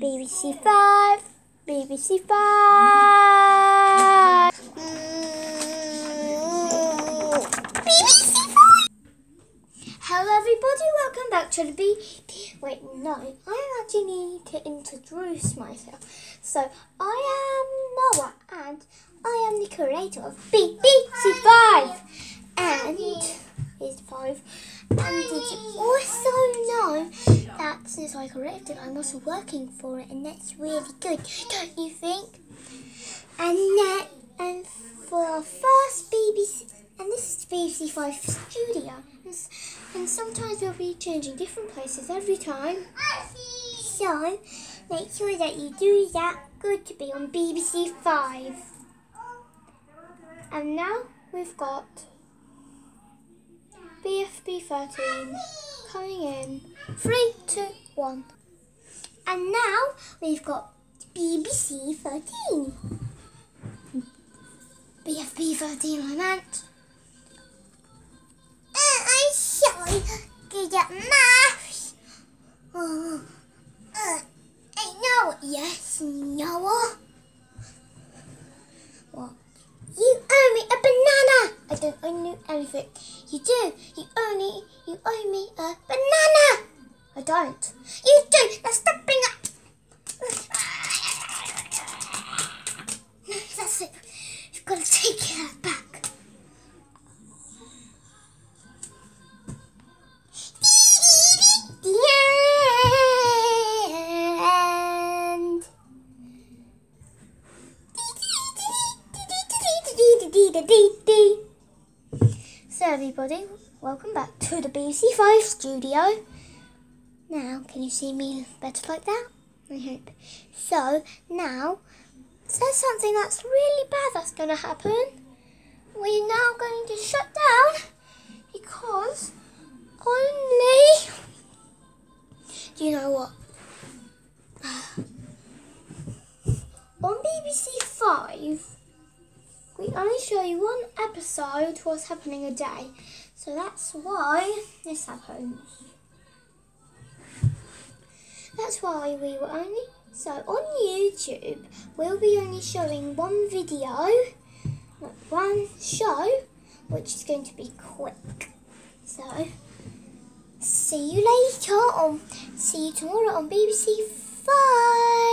BBC Five, BBC Five. BBC Five. Hello, everybody. Welcome back to the B. Wait, no, I actually need to introduce myself. So, I am Noah, and I am the creator of BBC Five, and is five. And did you also know since I corrected, I'm also working for it, and that's really good, don't you think? And that, and for our first BBC, and this is BBC Five Studio, and, and sometimes we'll be changing different places every time. So make sure that you do that. Good to be on BBC Five. And now we've got BFB 13 coming in. Three, two, one. And now we've got BBC 13. BFB 13, I meant. Uh, I'm sorry. Good at maths. Oh, uh, I know. Yes, Noah. What? You owe me a banana. I don't owe you anything. You do. You owe me. You owe me a banana. I don't. You do. Now stop being up. That's it. You've got to take that back. So everybody, welcome back to the BBC5 studio. Now, can you see me better like that? I hope. So, now, there's something that's really bad that's going to happen. We're now going to shut down because only... Do you know what? On BBC Five, we only show you one episode what's happening a day. So that's why this happens. That's why we were only so on YouTube we'll be only showing one video, one show, which is going to be quick. So see you later on see you tomorrow on BBC Five.